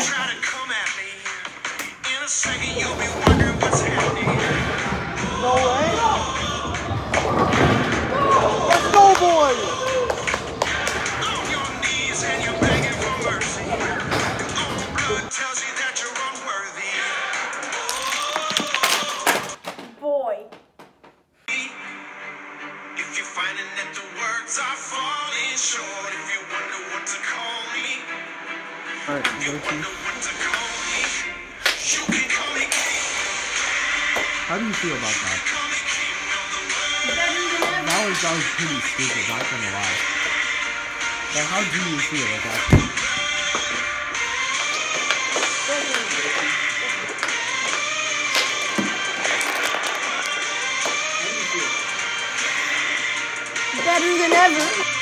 try to come at me, in a second you'll be wondering. Alright, How do you feel about that? That was, that was pretty stupid, not gonna lie. But how do you feel about that? Better than ever.